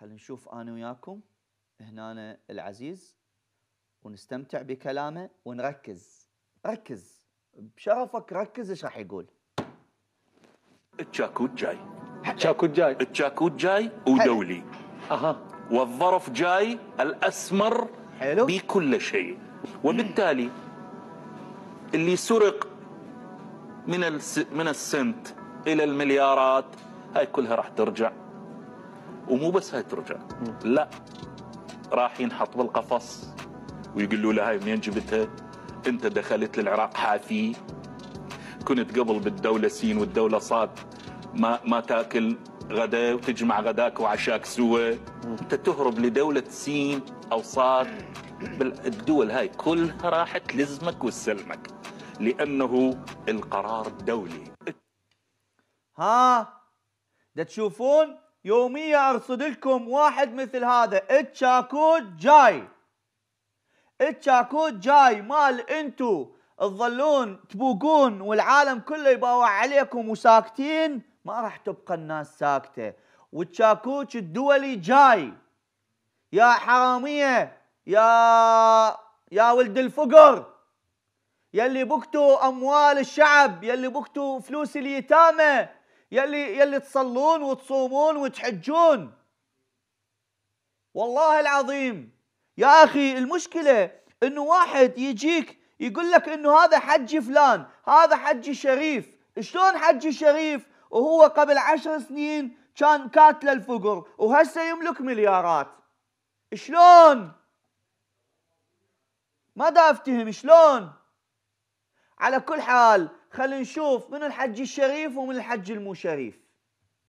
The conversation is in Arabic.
خلينا نشوف أنا وياكم هنا العزيز ونستمتع بكلامه ونركز. ركز. بشرفك ركز إيش راح يقول. الشاكوت جاي. شاكوت جاي. الشاكوت جاي ودولي. أها. والظرف جاي الأسمر حلو. بكل شيء. وبالتالي اللي سرق من الس من السنت إلى المليارات هاي كلها راح ترجع. ومو بس ترجع لا راح ينحط بالقفص ويقولوا له هاي منين جبتها؟ انت دخلت للعراق حافي. كنت قبل بالدولة سين والدولة صاد. ما ما تاكل غدا وتجمع غداك وعشاك سوا انت تهرب لدولة سين أو صاد. الدول هاي كلها راح تلزمك وتسلمك لأنه القرار دولي. ها؟ دا تشوفون؟ يوميا أرصد لكم واحد مثل هذا. التشاكوت جاي. التشاكوت جاي. مال إنتو. تظلون تبوقون والعالم كله يباوع عليكم وساكتين. ما راح تبقى الناس ساكتة. والتشاكوت الدولي جاي. يا حرامية. يا يا ولد الفقر. يلي بكتوا أموال الشعب. يلي بكتوا فلوس اليتامى. يلي يلي تصلون وتصومون وتحجون. والله العظيم. يا أخي المشكلة إنه واحد يجيك يقول لك إنه هذا حجي فلان هذا حجي شريف. شلون حجي شريف؟ وهو قبل عشر سنين كان كاتل الفقر وهسه يملك مليارات. شلون؟ ما دا أفتهم؟ شلون؟ على كل حال خلينا نشوف من الحج الشريف ومن الحج المو شريف